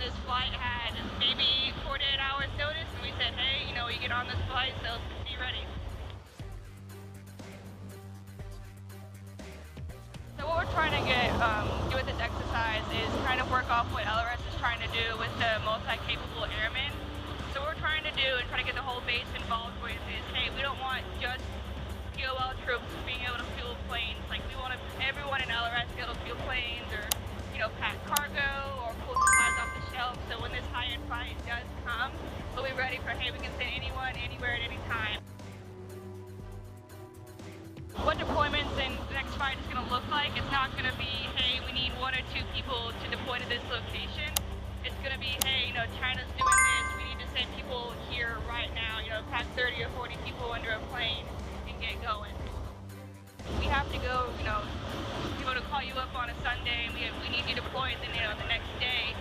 this flight had maybe 48 hours notice, and we said, hey, you know, you get on this flight, so be ready. So what we're trying to get um, do with this exercise is kind of work off what LRS is trying to do with the multi-capable airmen. So what we're trying to do and try to get the whole base involved with is, hey, we don't want just POL troops being able high-end does come, we'll be ready for, hey, we can send anyone, anywhere, at any time what deployments in the next fight is going to look like. It's not going to be, hey, we need one or two people to deploy to this location. It's going to be, hey, you know, China's doing this. We need to send people here right now. You know, pack 30 or 40 people under a plane and get going. We have to go, you know, people to call you up on a Sunday and we, have, we need you deployed, then, you know, the next day